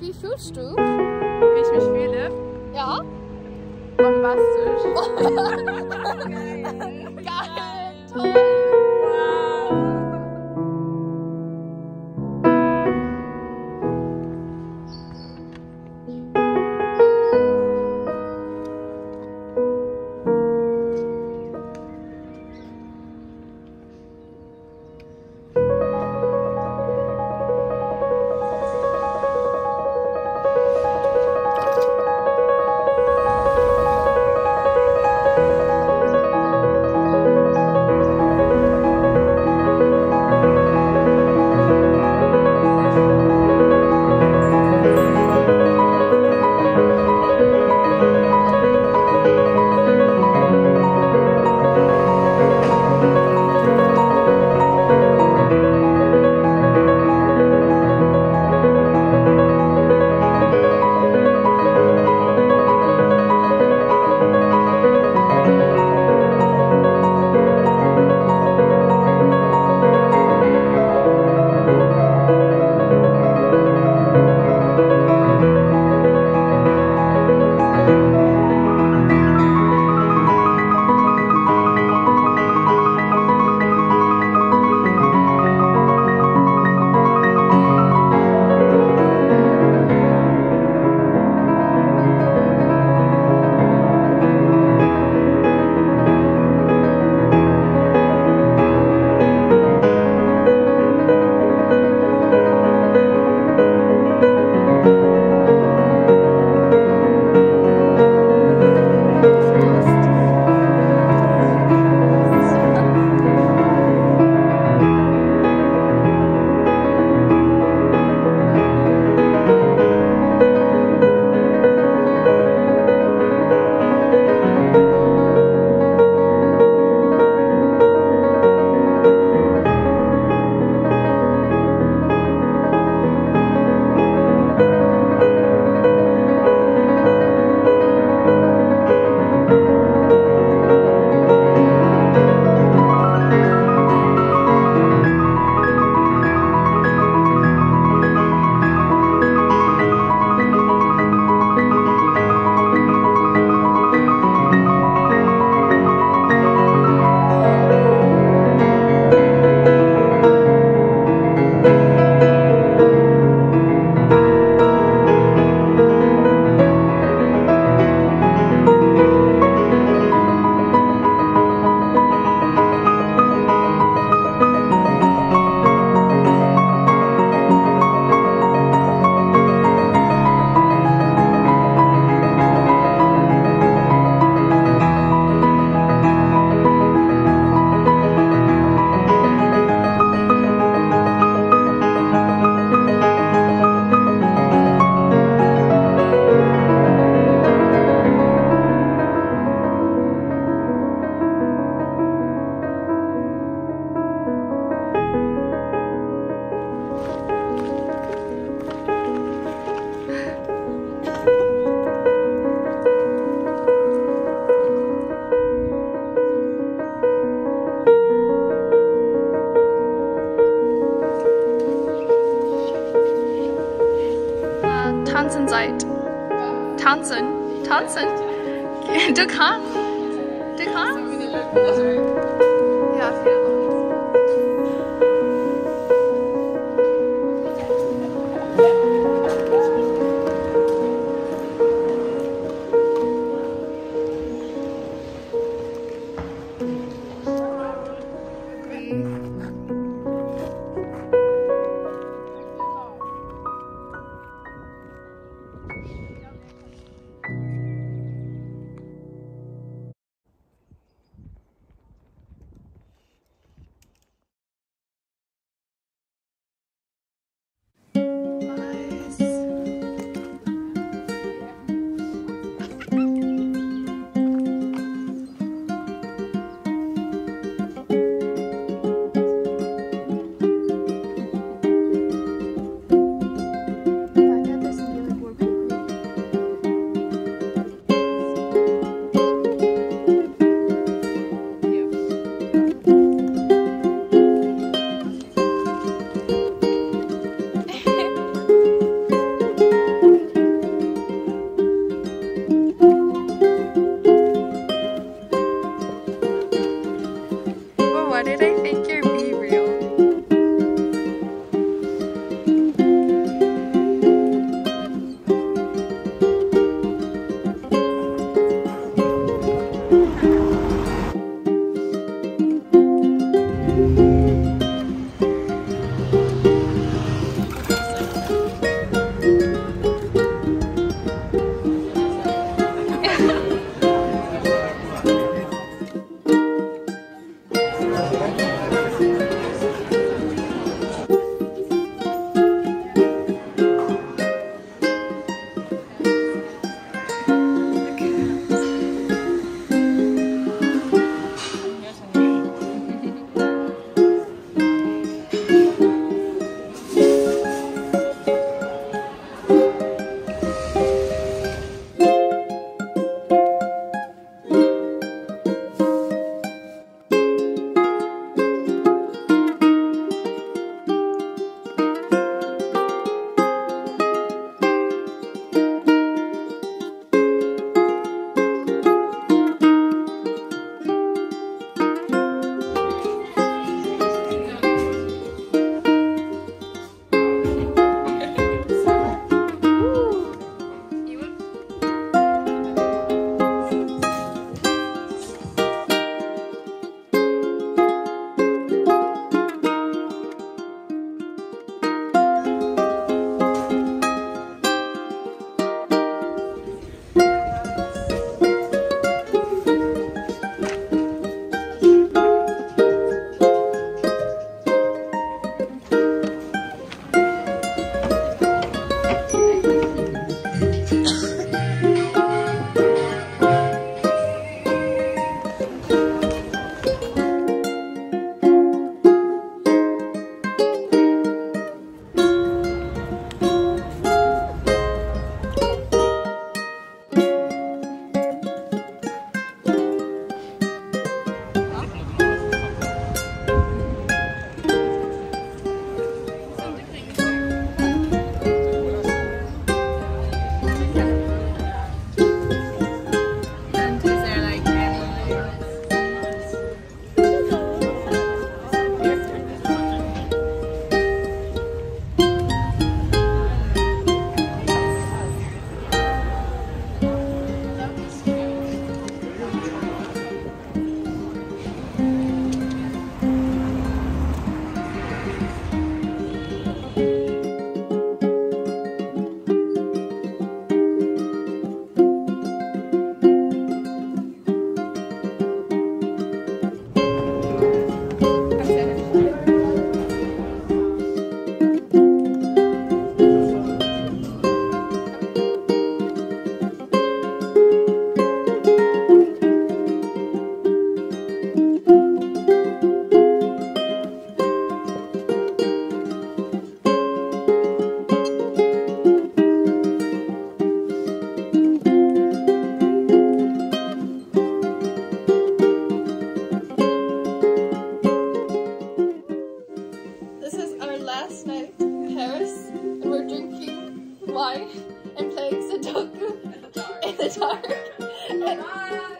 wie fühlst du? Wie ich mich fühle? Ja? Bombastisch. Geil, toll. Seid. Tanzen, tanzen. Du kannst. Du kannst.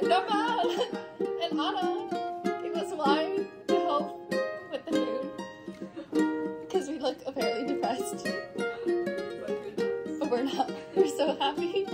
Jamal and Anna gave was wine to help with the food. Because we look apparently depressed. But we're not. We're so happy.